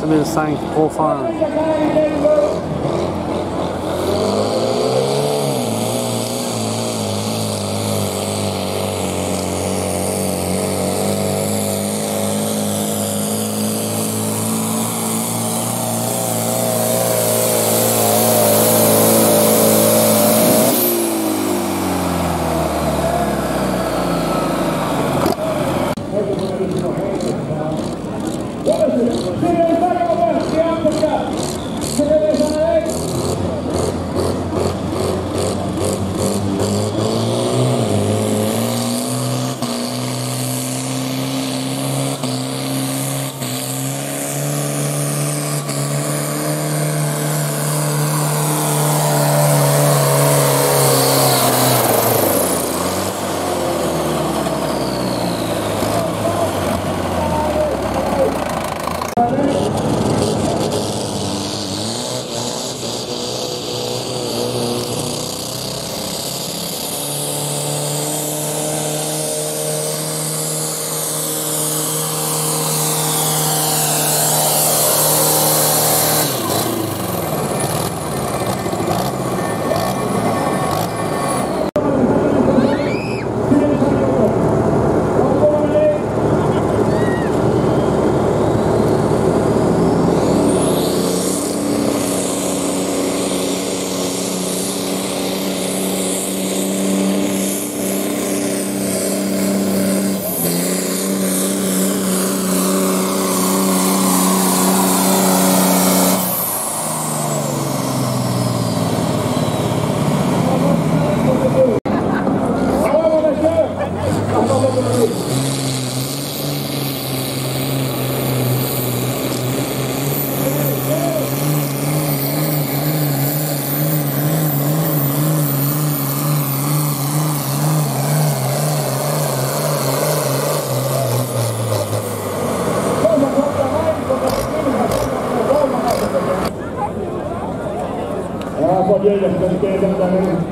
Samir Singh, all final. Amen.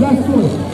Já foi.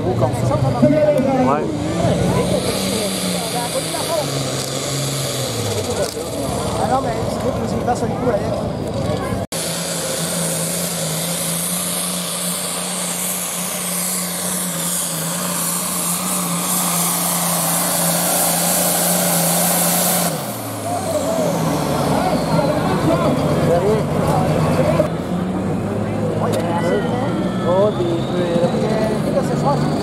roues comme ça. Ouais. Ah non, mais c'est pas sur le coup, la lettre. 好。